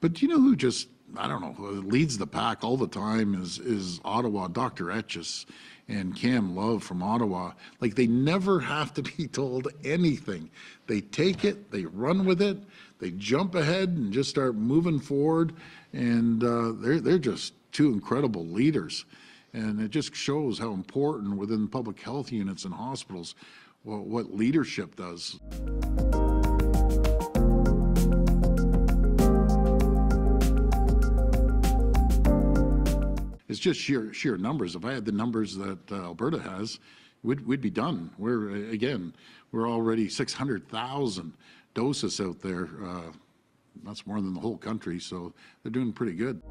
but you know who just, I don't know, leads the pack all the time is, is Ottawa, Dr. Etches and Cam Love from Ottawa. Like they never have to be told anything. They take it, they run with it, they jump ahead and just start moving forward. And uh, they're, they're just two incredible leaders. And it just shows how important within public health units and hospitals what, what leadership does. Just sheer, sheer numbers. If I had the numbers that uh, Alberta has, we'd, we'd be done. We're, again, we're already 600,000 doses out there. Uh, That's more than the whole country, so they're doing pretty good.